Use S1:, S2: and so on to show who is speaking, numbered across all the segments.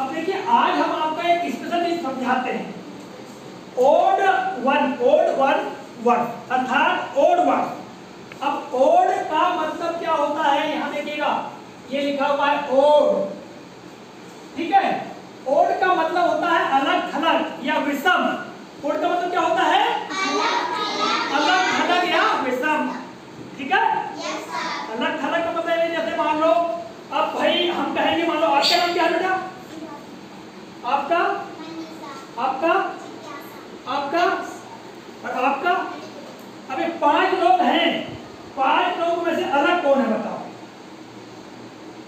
S1: अब देखिए आज हम आपको एक स्पेशल चीज़ समझाते हैं। Odd one odd one word अर्थात ओड वर्ड अब ओड का मतलब क्या होता है यहाँ देखिएगा ये लिखा हुआ है ओड ठीक है? ओड का मतलब होता है अलग थलग या विषम। ओड का मतलब क्या होता है? अलग थलग या विषम। ठीक है? अलग थलग का मतलब जैसे मान लो अब भाई हम कहेंगे मान लो आपका नाम क्या है आपका? आपका? आपका? और आपका? अभी पाँच लोग हैं। पाँच लोगों में से अलग कौन है बताओ?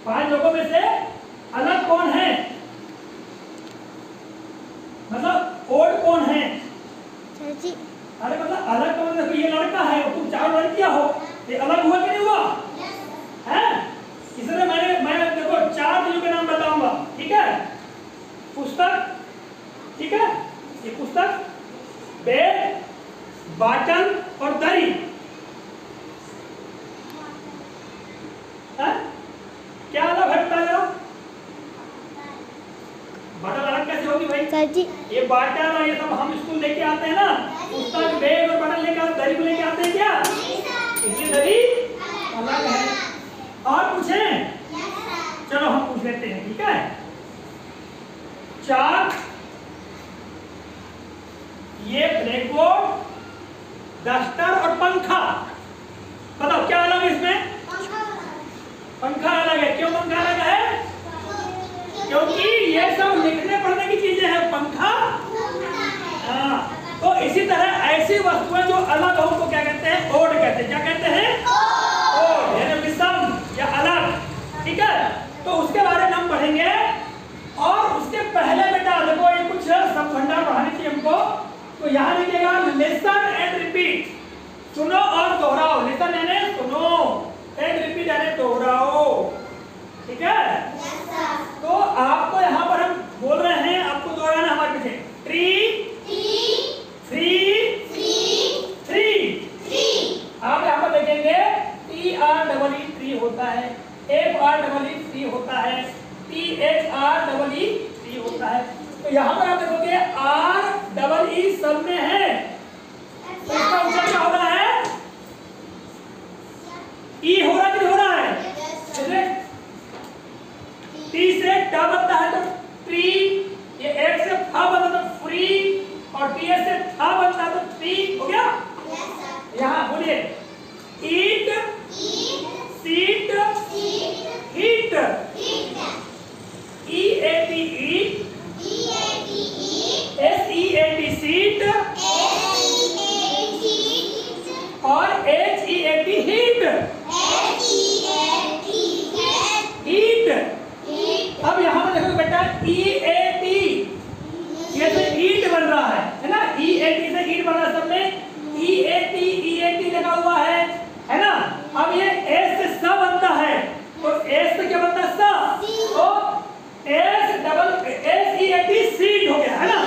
S1: पाँच लोगों में से अलग कौन है? मतलब और कौन है? अरे मतलब अलग का मतलब ये लड़का है और तुम चार लड़कियाँ हो। ये अलग हुआ कि नहीं हुआ है इसलिए मैंने मैं देखो चार चीज़ों के नाम बताऊँगा ठीक है पुस्तक ठीक है ये पुस्तक बेड बाटन और दरी। है? क्या अलग है बता जरा? अलग कैसे होगी भाई?
S2: सर जी।
S1: ये बाटन और ये सब हम स्कूल लेके आते हैं ना? पुस्तक बैग और बटन लेके आते दरी को लेके आते हैं क्या? इसलिए दरी अलग है। और पूछे? चलो हम पूछ लेते हैं ठीक है? चार ये ब्लैकबोर्ड डस्टर और पंखा। बताओ, क्या अलग है इसमें? पंखा अलग है। क्यों पंखा अलग है? क्योंकि ये सब लिखने पढ़ने की चीज़ें हैं। पंखा। हाँ। तो इसी तरह ऐसी वस्तुएँ जो अलग हो उनको क्या कहते हैं? ओड कहते हैं। क्या कहते हैं ओड यानी विषम या अलग ठीक है तो उसके बारे में हम पढ़ेंगे और उसके पहले बेटा देखो ये कुछ सब भंडार पढ़ाने चाहिए हमको तो यहाँ लिखिएगा लिसन एंड रिपीट सुनो और दोहराओ लिसन यानी सुनो एंड रिपीट यानी दोहराओ ठीक है तो आपको यहाँ पर हम बोल रहे हैं आपको दोहराना हमारे पीछे ट्री थ्री थ्री आप यहाँ पर देखेंगे T R double E tree होता है F R double E free होता है T H R double E three होता है तो यहाँ पर आप देखोगे आर डबल ई सब में है। तो इसका उत्तर क्या हो रहा है? ई हो रहा कि हो रहा है? टी से क्या बनता है तो ट्री ये एक से फा बनता तो फ्री और टी से था बनता है तो ट्री हो गया यहाँ बोलिए eat seat heat E A T eat S E A T seat और H E A T heat heat अब यहाँ पर देखो बेटा ई ए टी ये तो ईट बन रहा है है ना ई ए टी से ईट बन रहा है सब में ई A T E A T लगा हुआ है है ना अब ये एस से स बनता है तो एस से क्या बनता है स तो S double S E A T seat हो गया है ना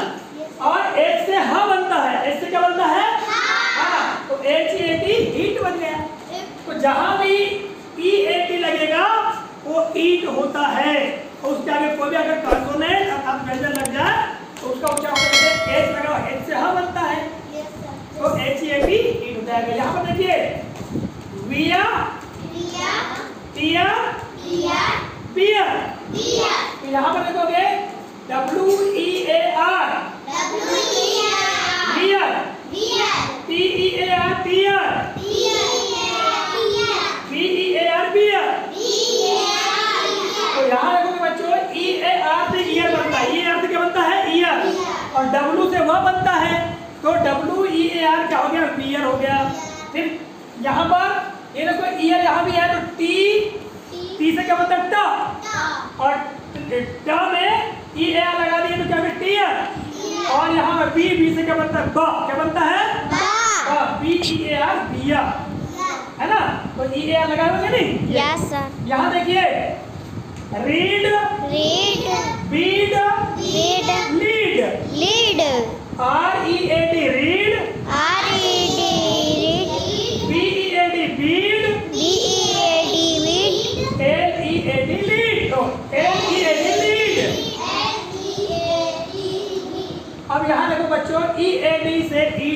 S1: और एच से ह बनता है एच से क्या बनता है हाँ तो H E A T heat बन गया तो जहाँ भी ई ए टी लगेगा वो ईट होता है। और उसके आगे कोई भी अगर कॉन्सोनेंट अर्थात व्यंजन लग जाए तो उसका उच्चारण होता है एच लगा एच से ह बनता है। तो एच ए टी ईट हो। जाएगा यहाँ पर देखिए विया टिया पियर तो यहाँ पर देखोगे W E A R T E A R tear P E A R pear तो यहाँ देखोगे बच्चों ई ए आर से ईयर बनता है ई आर से क्या बनता है ईयर और डब्ल्यू से वह बनता है तो डब्ल्यू ई ए आर क्या हो गया? बियर हो गया। फिर यहाँ पर ये देखो ईयर यहाँ भी है तो टी टी से क्या बनता है? ट और ट में ई ए आर लगा दिए तो क्या फिर टीयर और यहाँ पर बी बी से क्या बनता है? ब क्या बनता है? बी ई ए आर बिया है ना? तो ई ए आर लगा हुआ नहीं?
S2: यस सर
S1: यहाँ देखिए रीड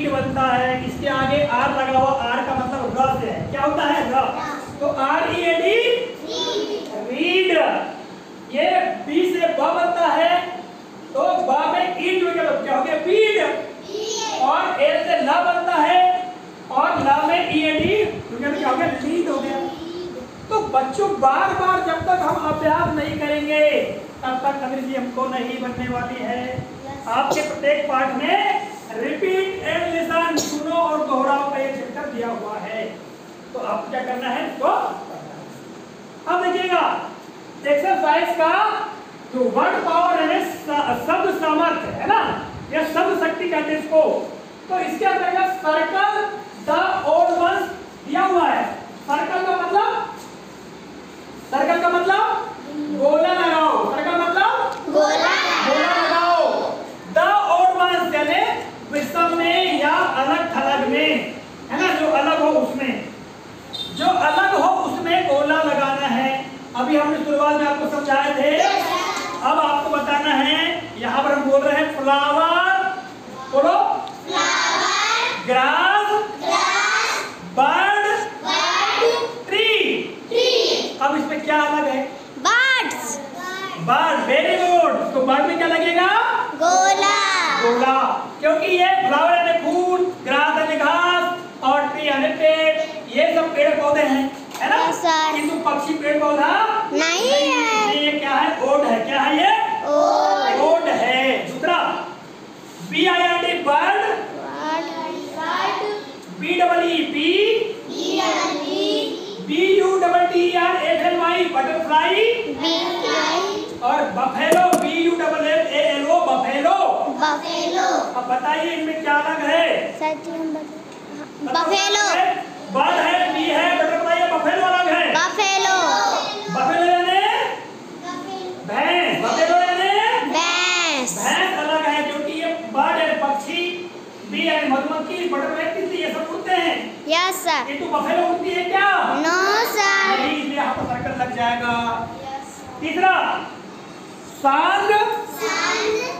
S1: बनता है, इसके आगे आर लगा हुआ आर का मतलब र से है। क्या होता है? र तो R E A D read ये बी से ब बनता है तो ब में ई जुड़ गया तो क्या हो गया? बीड और ए से ल बनता है, और ल में ई ए डी क्या हो गया? लीड हो गया। तो बच्चों, बार बार जब तक हम अभ्यास नहीं करेंगे, तब तक अंग्रेज़ी हमको नहीं बनने वाली है। आपके प्रत्येक पाठ में रिपीट एंड लिसन सुनो और दोहराओ का एक चैप्टर दिया हुआ है। तो आपको क्या करना है? तो अब देखिएगा एक्सरसाइज का जो वर्ड पावर है शब्द सामर्थ्य, है ना? या शब्द शक्ति कहते हैं इसको। तो इसके अंतर्गत सर्कल द ओल्ड वंस दिया हुआ है। सर्कल का मतलब? सर्कल का मतलब? गोला लगाओ सर्कल मतलब
S2: गोला
S1: गोला लगाओ द ओड वंस यानी विषम में या अलग थलग में है ना जो अलग हो उसमें जो अलग हो उसमें गोला लगाना है अभी हमने शुरुआत में आपको समझाए थे अब आपको बताना है यहाँ पर हम बोल रहे हैं फ्लावर बोलो ग्रास बर्ड ट्री अब इसमें क्या अलग है
S2: बर्ड्स
S1: बर्ड वेरी गुड तो बर्ड में क्या लगेगा?
S2: गोला।
S1: गोला। क्योंकि ये फ्लावर यानी फूल ग्रास यानी घास और ट्री यानी पेड़ ये सब पेड़ पौधे हैं है ना?
S2: Sir.
S1: किंतु पक्षी पेड़ पौधा
S2: नहीं है।
S1: ये क्या है? ओड है। क्या है ये?
S2: ओड
S1: ओड है। दूसरा B I R D bird B double E bee B U double T R F L Y butterfly
S2: B
S1: और buffalo B U double F A L O buffalo.
S2: Buffalo.
S1: अब बताइए इनमें क्या अलग है?
S2: बता बफेलो
S1: बर्ड है B है बटरफ्लाई है बफेलो अलग है?
S2: बफेलो।
S1: बफेलो यानी? भैंस। बफेलो यानी?
S2: भैंस।
S1: भैंस अलग है क्योंकि ये बर्ड है पक्षी बी है मधुमक्खी बटरफ्लाई तितली ये सब उड़ते हैं।
S2: Yes sir.
S1: किंतु बफेलो उड़ती है क्या?
S2: No sir.
S1: नहीं इसलिए यहाँ पर सर्कल लग जाएगा। तीसरा sand, sand.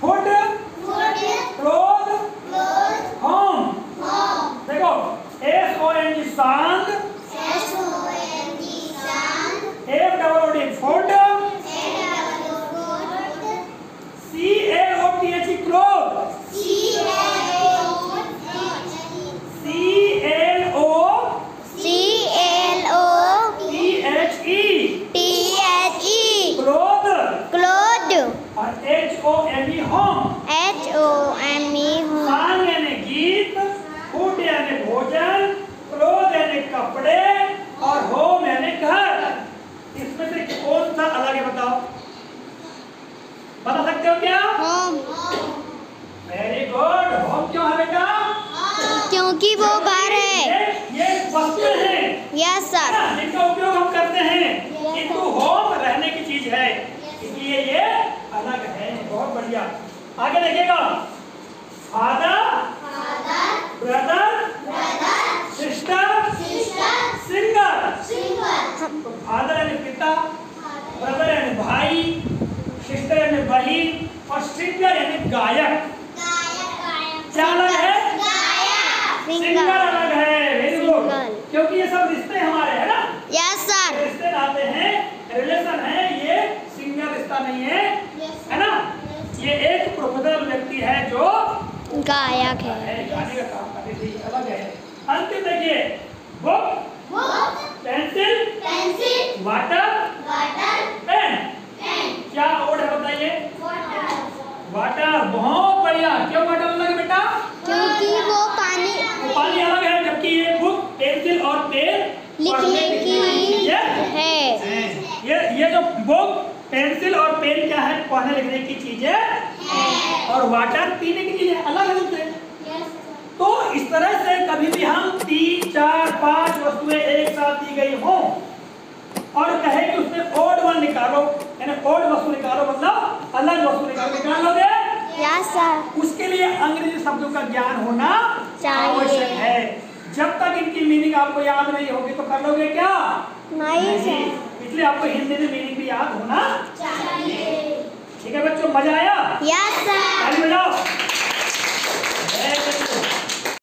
S1: wood, कौन सा अलग है बताओ। बता सकते हो क्या?
S2: होम।
S1: वेरी गुड होम क्यों है बेटा?
S2: क्योंकि वो घर है।
S1: ये ये वस्तु है।
S2: यस सर
S1: जिनका उपयोग हम करते हैं। किंतु होम रहने की चीज़ है। इसलिए ये अलग है। बहुत बढ़िया। आगे देखिएगा। फादर ब्रदर सिस्टर सिंगर तो फादर यानी पिता। ब्रदर यानी भाई सिस्टर यानी बहन और सिंगर यानी गायक। क्या अलग है? सिंगर। अलग है वेरी गुड क्योंकि ये सब रिश्ते हमारे हैं ना?
S2: यस सर
S1: रिश्ते नाते हैं रिलेशन है ये सिंगर रिश्ता नहीं है है ना? ये एक प्रोफेशनल व्यक्ति है जो
S2: गायक है।
S1: गाने का काम करने से अलग अंतिम देखिए बुक पेंसिल वाटर पेन क्या ओड है बताइए वाटर बहुत बढ़िया। क्यों वाटर अलग है बेटा?
S2: क्योंकि वो पानी
S1: वो पानी अलग है जबकि ये बुक पेंसिल और पेन
S2: लिखने की है।
S1: ये ये जो बुक पेंसिल और पेन क्या है? पढ़ने लिखने की चीज़ें और वाटर पीने की चीज़ें अलग अलग है तो इस तरह से कभी भी हम तीन चार पाँच वस्तुएँ एक साथ दी गई हो और कहे कि उसमें ओड वन निकालो। यानी ओड वस्तु निकालो मतलब अलग वस्तु निकालो। निकाल लोगे?
S2: यस सर
S1: उसके लिए अंग्रेज़ी शब्दों का ज्ञान होना आवश्यक है। जब तक इनकी मीनिंग आपको याद नहीं होगी तो कर लोगे क्या?
S2: नहीं सर।
S1: इसलिए आपको हिंदी में मीनिंग भी याद होना चाहिए। ठीक है बच्चों मज़ा आया?
S2: Yes sir